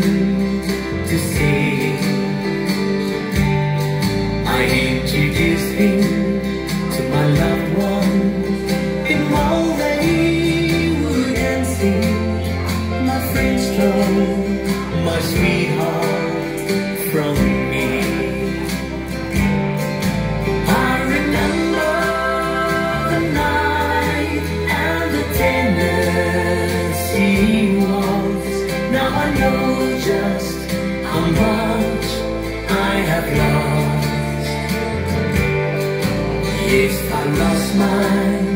To see. I introduced him to my loved one in Malay and see. My friends stole my sweetheart from me. I remember the night and the tenderness he was. Now I know just how much I have lost. Yes, I lost my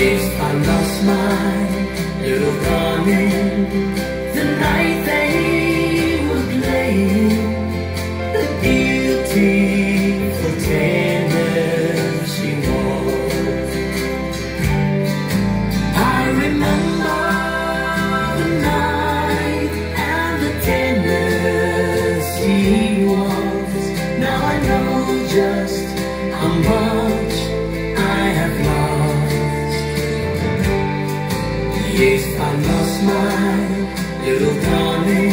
Yes, I lost my little darling little darling